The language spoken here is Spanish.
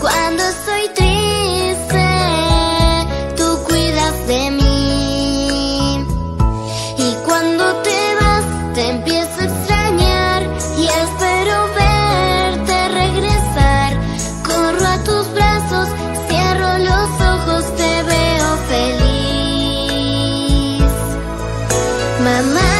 Cuando estoy triste, tú cuidas de mí. Y cuando te vas, te empiezo a extrañar y espero verte regresar. Corro a tus brazos, cierro los ojos, te veo feliz. Mamá,